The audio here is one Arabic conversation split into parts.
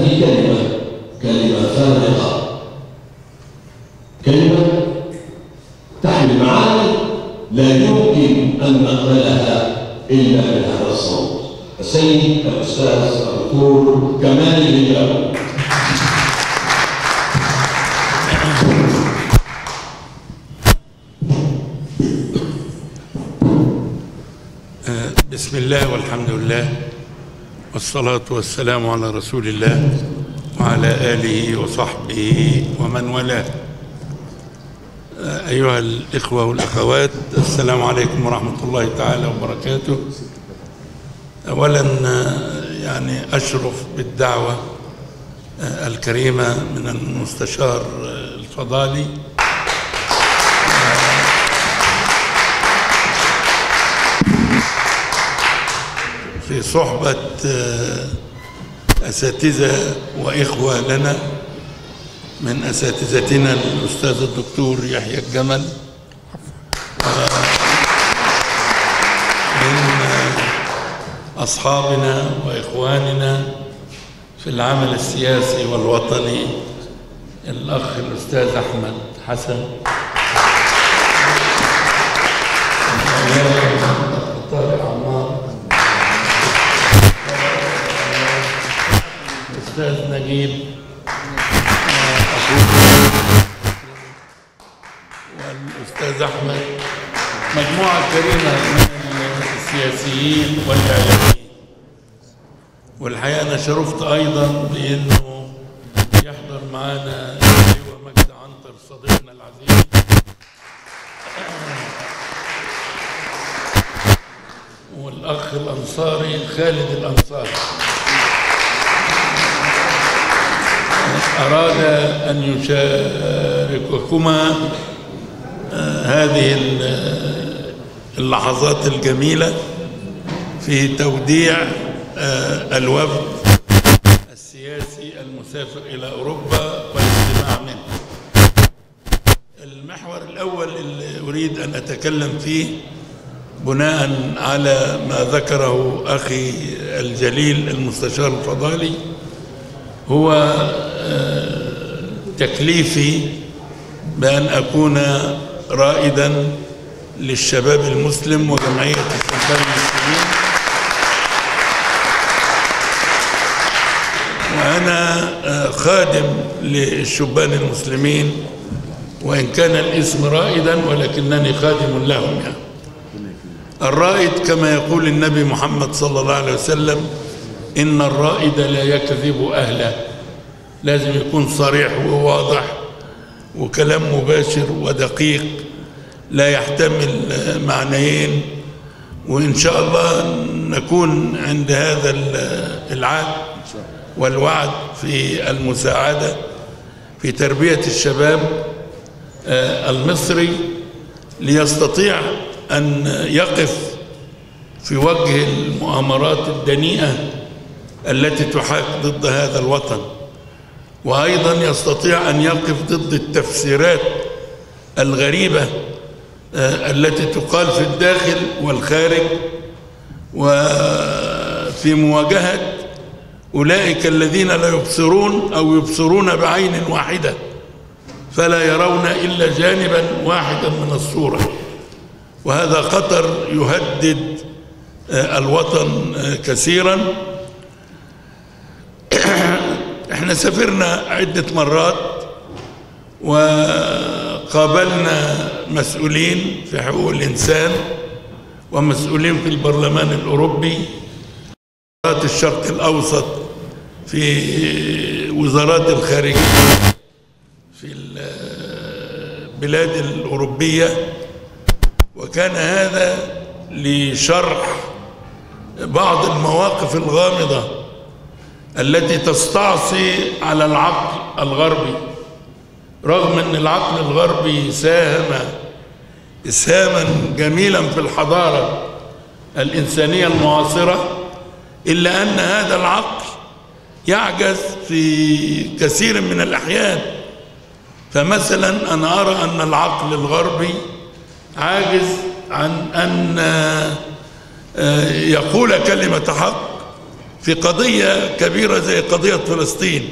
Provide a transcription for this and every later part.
هذه كلمة كلمة فارقة. كلمة تحمل معاني لا يمكن أن نقبلها إلا بهذا الصوت السيد الأستاذ الدكتور كمال الهجاب بسم الله والحمد لله. والصلاة والسلام على رسول الله وعلى آله وصحبه ومن والاه. أيها الإخوة والأخوات السلام عليكم ورحمة الله تعالى وبركاته. أولا يعني أشرف بالدعوة الكريمة من المستشار الفضالي صحبة أساتذة وإخوة لنا من أساتذتنا الأستاذ الدكتور يحيى الجمل من أصحابنا وإخواننا في العمل السياسي والوطني الأخ الأستاذ أحمد حسن. الأستاذ نجيب. والأستاذ أحمد. مجموعة كريمة من السياسيين والإعلاميين. والحقيقة أنا شرفت أيضا بأنه يحضر معنا أيوة مجد عنتر صديقنا العزيز. والأخ الأنصاري خالد الأنصاري. أراد أن يشارككما هذه اللحظات الجميلة في توديع الوفد السياسي المسافر إلى أوروبا والاستماع منه. المحور الأول اللي أريد أن أتكلم فيه بناء على ما ذكره أخي الجليل المستشار الفضالي هو تكليفي بأن أكون رائدا للشباب المسلم وجمعية الشباب المسلمين. وأنا خادم للشبان المسلمين وإن كان الاسم رائدا ولكنني خادم لهم يعني. الرائد كما يقول النبي محمد صلى الله عليه وسلم إن الرائد لا يكذب أهله. لازم يكون صريح وواضح وكلام مباشر ودقيق لا يحتمل معنيين وإن شاء الله نكون عند هذا العهد والوعد في المساعدة في تربية الشباب المصري ليستطيع أن يقف في وجه المؤامرات الدنيئة التي تحاك ضد هذا الوطن. وأيضا يستطيع أن يقف ضد التفسيرات الغريبة التي تقال في الداخل والخارج. وفي مواجهة أولئك الذين لا يبصرون أو يبصرون بعين واحدة فلا يرون إلا جانبا واحدا من الصورة. وهذا خطر يهدد الوطن كثيرا. إحنا سافرنا عدة مرات وقابلنا مسؤولين في حقوق الإنسان ومسؤولين في البرلمان الأوروبي وزارات الشرق الأوسط في وزارات الخارجية في البلاد الأوروبية. وكان هذا لشرح بعض المواقف الغامضة التي تستعصي على العقل الغربي. رغم أن العقل الغربي ساهم اسهاما جميلا في الحضارة الإنسانية المعاصرة إلا أن هذا العقل يعجز في كثير من الأحيان. فمثلا أنا أرى أن العقل الغربي عاجز عن أن يقول كلمة حق في قضية كبيرة زي قضية فلسطين.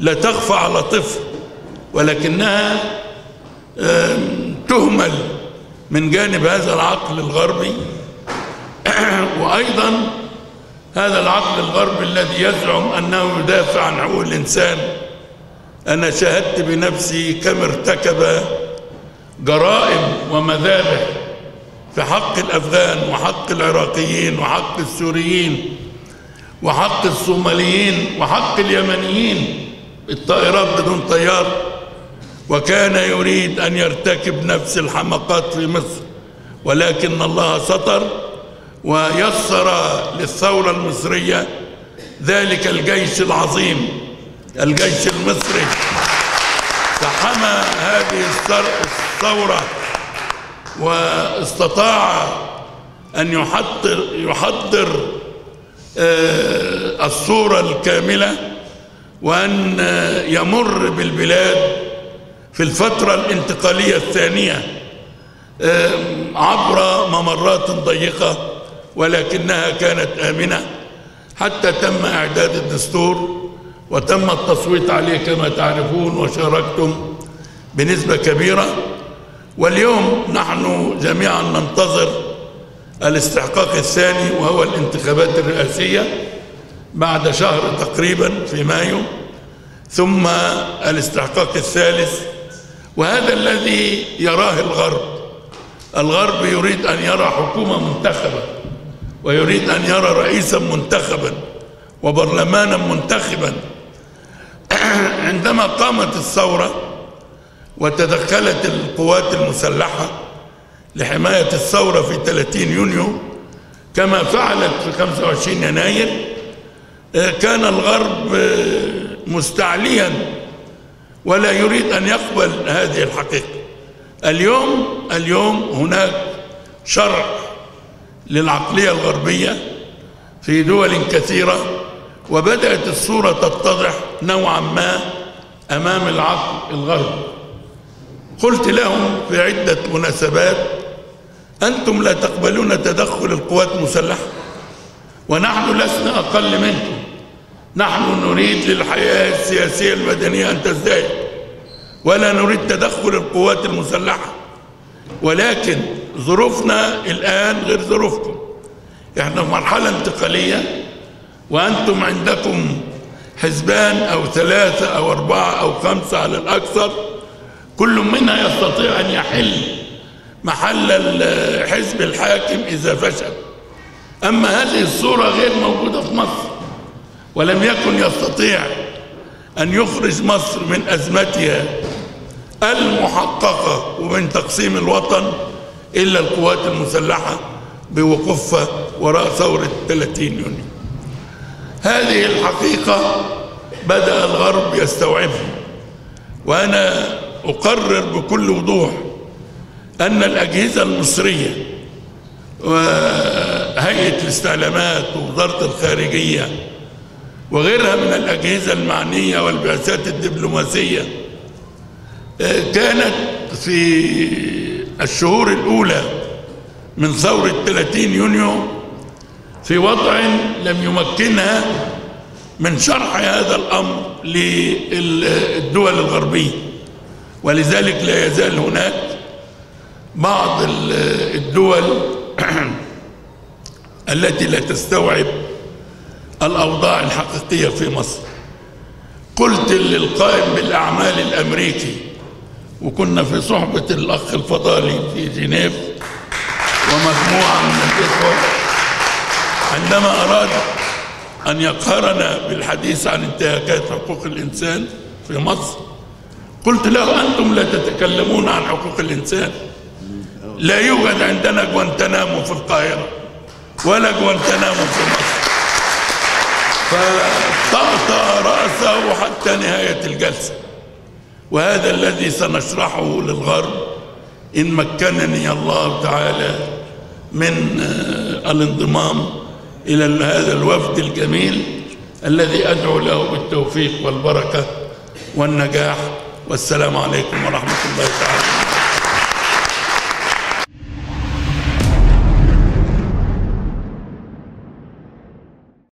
لا تخفى على طفل ولكنها تهمل من جانب هذا العقل الغربي. وأيضا هذا العقل الغربي الذي يزعم أنه يدافع عن حقوق الإنسان. أنا شاهدت بنفسي كم ارتكب جرائم ومذابح في حق الأفغان وحق العراقيين وحق السوريين. وحق الصوماليين وحق اليمنيين. الطائرات بدون طيار. وكان يريد أن يرتكب نفس الحمقات في مصر. ولكن الله ستر ويسر للثورة المصرية ذلك الجيش العظيم الجيش المصري. فحمى هذه الثورة واستطاع أن يحضر يحضر الصورة الكاملة وأن آه، يمر بالبلاد في الفترة الانتقالية الثانية آه، عبر ممرات ضيقة ولكنها كانت آمنة. حتى تم إعداد الدستور وتم التصويت عليه كما تعرفون وشاركتم بنسبة كبيرة. واليوم نحن جميعا ننتظر الاستحقاق الثاني وهو الانتخابات الرئاسية بعد شهر تقريبا في مايو ثم الاستحقاق الثالث وهذا الذي يراه الغرب. الغرب يريد أن يرى حكومة منتخبة ويريد أن يرى رئيسا منتخبا وبرلمانا منتخبا. عندما قامت الثورة وتدخلت القوات المسلحة لحماية الثورة في 30 يونيو كما فعلت في 25 يناير آه، كان الغرب آه، مستعليا ولا يريد أن يقبل هذه الحقيقة. اليوم اليوم هناك شرع للعقلية الغربية في دول كثيرة وبدأت الصورة تتضح نوعا ما أمام العقل الغربي. قلت لهم في عدة مناسبات أنتم لا تقبلون تدخل القوات المسلحة ونحن لسنا أقل منكم. نحن نريد للحياة السياسية المدنية أن تزداد ولا نريد تدخل القوات المسلحة. ولكن ظروفنا الآن غير ظروفكم. إحنا في مرحلة انتقالية وأنتم عندكم حزبان أو ثلاثة أو أربعة أو خمسة على الأكثر كل منها يستطيع أن يحل محل الحزب الحاكم إذا فشل. أما هذه الصورة غير موجودة في مصر ولم يكن يستطيع أن يخرج مصر من أزمتها المحققة ومن تقسيم الوطن إلا القوات المسلحة بوقوفها وراء ثورة 30 يونيو. هذه الحقيقة بدأ الغرب يستوعبها وأنا أقرر بكل وضوح أن الأجهزة المصرية وهيئة الاستعلامات ووزارة الخارجية وغيرها من الأجهزة المعنية والبعثات الدبلوماسية كانت في الشهور الأولى من ثورة 30 يونيو في وضع لم يمكنها من شرح هذا الأمر للدول الغربية ولذلك لا يزال هناك بعض ال- الدول التي لا تستوعب الأوضاع الحقيقية في مصر. قلت للقائم بالأعمال الأمريكي وكنا في صحبة الأخ الفضالي في جنيف ومجموعة من الإخوة عندما أراد أن يقهرنا بالحديث عن انتهاكات حقوق الإنسان في مصر قلت له أنتم لا تتكلمون عن حقوق الإنسان. لا يوجد عندنا جوانتنامو في القاهرة ولا جوانتنامو في مصر. فطأطأ رأسه حتى نهاية الجلسة. وهذا الذي سنشرحه للغرب إن مكنني الله تعالى من آه، الانضمام إلى هذا الوفد الجميل الذي أدعو له بالتوفيق والبركة والنجاح. والسلام عليكم ورحمة الله تعالى.